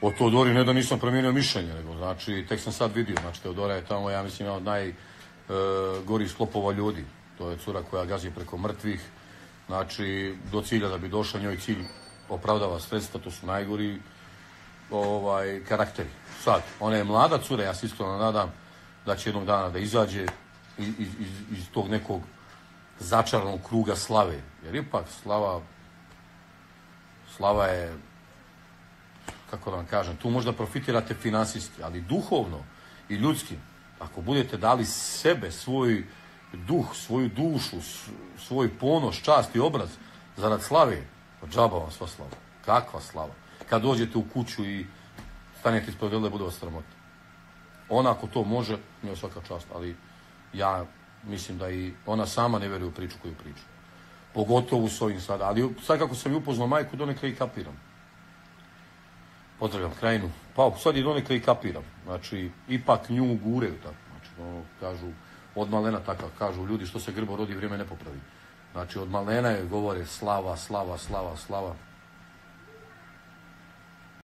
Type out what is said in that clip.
O Teodori ne da nisam promijenio mišljenje, nego znači tek sam sad vidio, znači Teodora je tamo, ja mislim, jedan od najgorih sklopova ljudi. To je cura koja gazi preko mrtvih, znači do cilja da bi došla njoj cilj opravdava sredstva, to su najgori ovaj, karakteri. Sad, ona je mlada cura, ja se iskreno nadam da će jednog dana da izađe iz, iz, iz tog nekog začaranog kruga slave. Jer ipak slava, slava je, kako da vam kažem, tu možda profitirate finansijski, ali duhovno i ljudski, ako budete dali sebe, svoj duh, svoju dušu, svoj ponos, čast i obraz zarad slave, džaba vam sva slava. Kakva slava? Kad dođete u kuću i stanete ispod vele, bude vas sramota. Ona ako to može, njoj svaka čast, ali ja mislim da i ona sama ne vjeruje u priču koju priča. Pogotovo s ovim sada. Ali sad kako sam ju upoznao majku, donekle i kapiram. Pozdravljam krajinu. Pa sad i donekle i kapiram. Znači, ipak nju gureju tako. Znači, ono, kažu, od malena takav, kažu ljudi što se grbo rodi, vrijeme ne popravi. Znači, od malena je govore slava, slava, slava, slava.